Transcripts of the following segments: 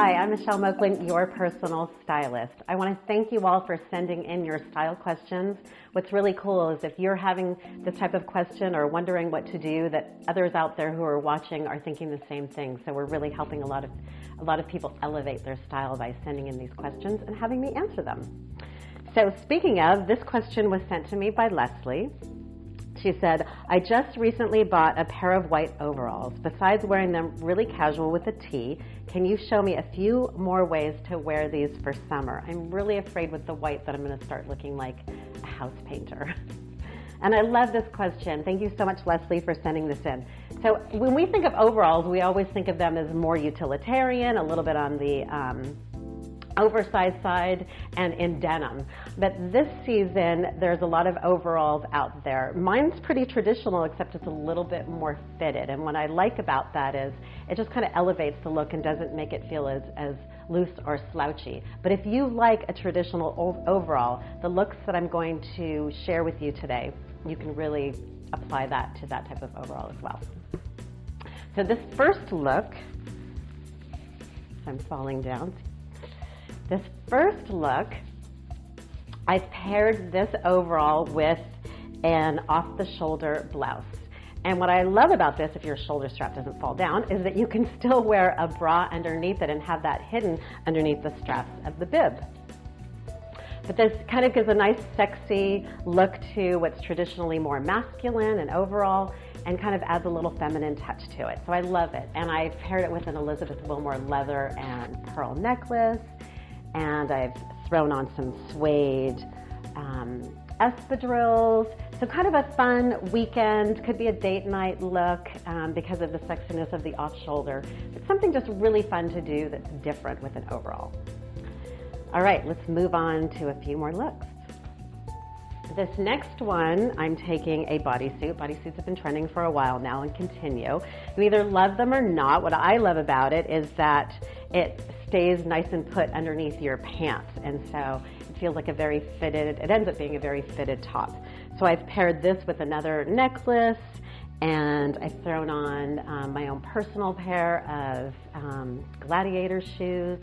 Hi, I'm Michelle Moquin, your personal stylist. I want to thank you all for sending in your style questions. What's really cool is if you're having this type of question or wondering what to do, that others out there who are watching are thinking the same thing. So we're really helping a lot of a lot of people elevate their style by sending in these questions and having me answer them. So speaking of, this question was sent to me by Leslie. She said, I just recently bought a pair of white overalls. Besides wearing them really casual with a tee, can you show me a few more ways to wear these for summer? I'm really afraid with the white that I'm going to start looking like a house painter. And I love this question. Thank you so much, Leslie, for sending this in. So when we think of overalls, we always think of them as more utilitarian, a little bit on the um, oversized side and in denim. But this season, there's a lot of overalls out there. Mine's pretty traditional, except it's a little bit more fitted. And what I like about that is it just kind of elevates the look and doesn't make it feel as, as loose or slouchy. But if you like a traditional overall, the looks that I'm going to share with you today, you can really apply that to that type of overall as well. So this first look, I'm falling down, this first look, I paired this overall with an off-the-shoulder blouse. And what I love about this, if your shoulder strap doesn't fall down, is that you can still wear a bra underneath it and have that hidden underneath the straps of the bib. But this kind of gives a nice sexy look to what's traditionally more masculine and overall and kind of adds a little feminine touch to it. So I love it. And I paired it with an Elizabeth Wilmore leather and pearl necklace and I've thrown on some suede um, espadrilles. So kind of a fun weekend, could be a date night look um, because of the sexiness of the off shoulder. It's something just really fun to do that's different with an overall. All right, let's move on to a few more looks. This next one, I'm taking a bodysuit. Bodysuits have been trending for a while now and continue. You either love them or not. What I love about it is that it stays nice and put underneath your pants. And so it feels like a very fitted, it ends up being a very fitted top. So I've paired this with another necklace and I've thrown on um, my own personal pair of um, gladiator shoes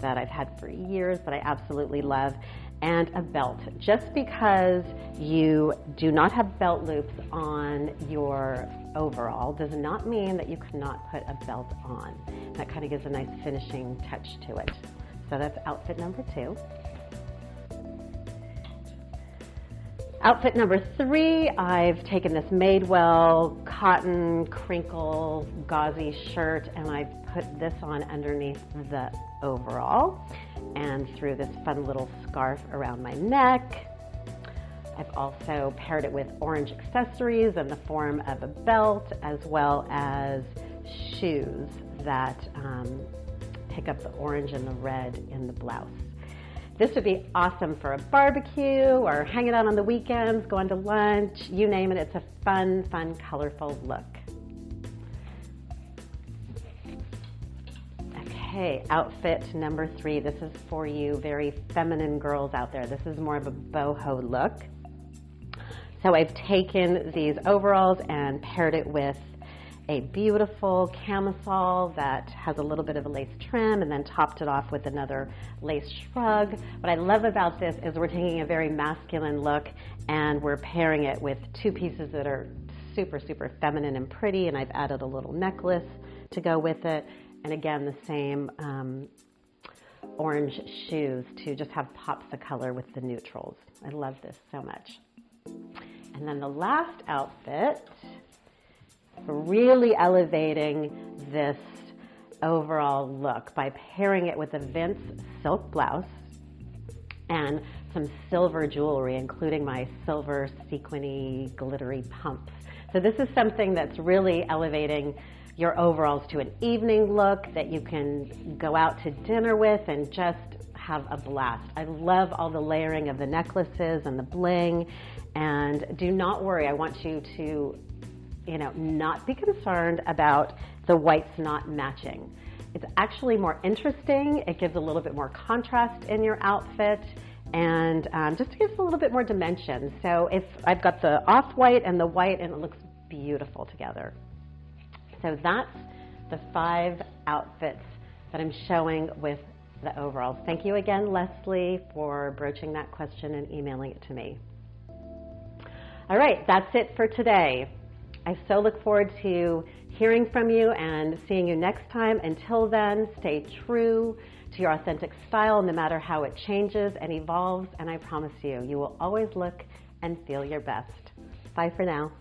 that I've had for years that I absolutely love and a belt. Just because you do not have belt loops on your overall does not mean that you cannot put a belt on. That kind of gives a nice finishing touch to it. So that's outfit number two. Outfit number three, I've taken this Madewell cotton crinkle gauzy shirt and I've put this on underneath the overall and threw this fun little scarf around my neck. I've also paired it with orange accessories in the form of a belt as well as shoes that um, pick up the orange and the red in the blouse. This would be awesome for a barbecue or hanging out on the weekends, going to lunch, you name it. It's a fun, fun, colorful look. Okay, outfit number three. This is for you very feminine girls out there. This is more of a boho look. So I've taken these overalls and paired it with a beautiful camisole that has a little bit of a lace trim and then topped it off with another lace shrug. What I love about this is we're taking a very masculine look and we're pairing it with two pieces that are super, super feminine and pretty and I've added a little necklace to go with it and again, the same um, orange shoes to just have pops of color with the neutrals. I love this so much. And then the last outfit, really elevating this overall look by pairing it with a Vince silk blouse and some silver jewelry, including my silver sequiny glittery pumps. So this is something that's really elevating your overalls to an evening look that you can go out to dinner with and just have a blast. I love all the layering of the necklaces and the bling. And do not worry, I want you to, you know, not be concerned about the whites not matching. It's actually more interesting. It gives a little bit more contrast in your outfit and um, just gives a little bit more dimension. So if I've got the off-white and the white and it looks beautiful together. So that's the five outfits that I'm showing with the overalls. Thank you again, Leslie, for broaching that question and emailing it to me. All right, that's it for today. I so look forward to hearing from you and seeing you next time. Until then, stay true to your authentic style no matter how it changes and evolves. And I promise you, you will always look and feel your best. Bye for now.